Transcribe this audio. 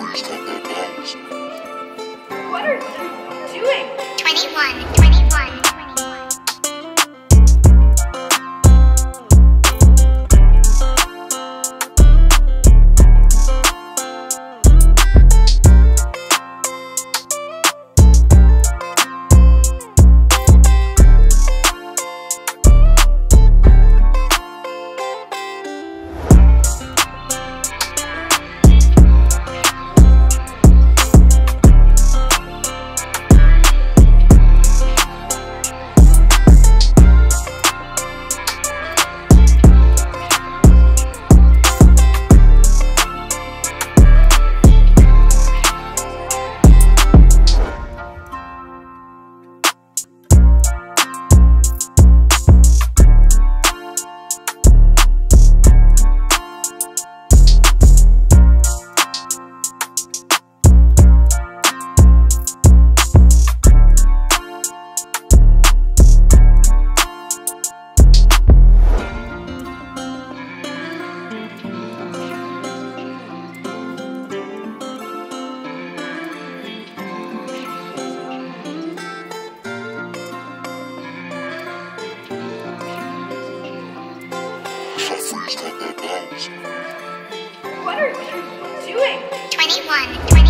What are you doing? 21, freeze. What are you doing? 21,